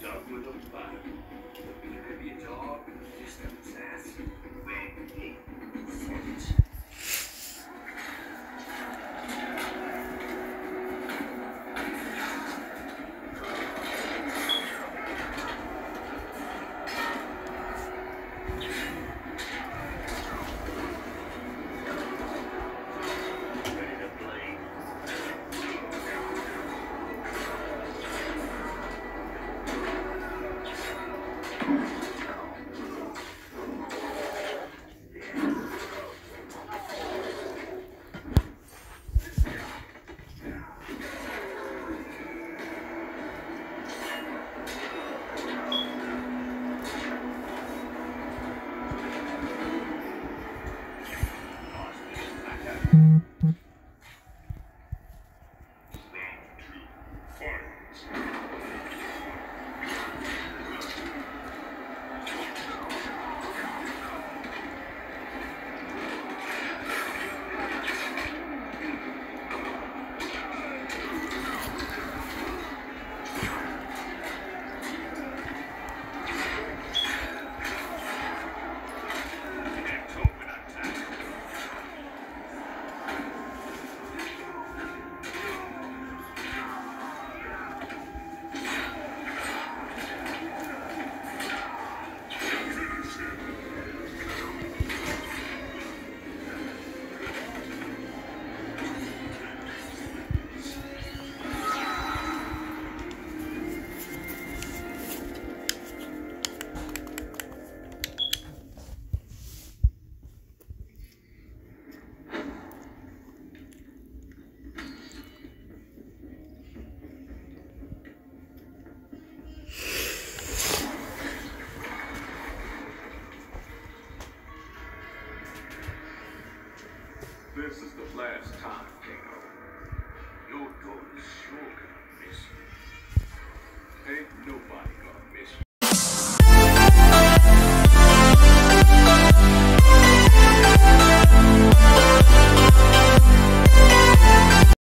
dark wood on fire. this is the last time, Kano.